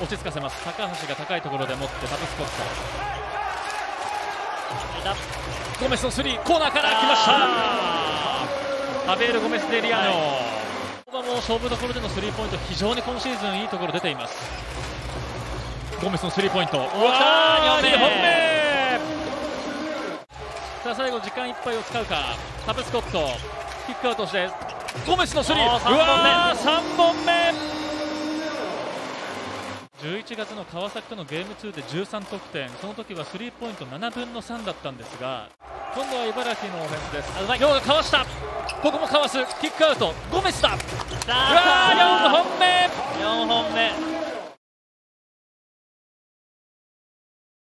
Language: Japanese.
落ち着かせます。高橋が高いところで持ってタブスコットゴメスのスリー。コーナーから来ました。アベール・ゴメス・デリアーノ、はい、も勝負どころでのスリーポイント非常に今シーズンいいところ出ています。ゴメスのスリーポイント。うわー2本目さあ最後時間いっぱいを使うか。タブスコット。キックアウトしてゴメスのスリー。うわー3本目11月の川崎とのゲーム2で13得点。その時はスリーポイント7分の3だったんですが今度は茨城のオフェンスです。がかわした。ここもかわす。キックアウト。ゴメスだ。さあ。4本目4本目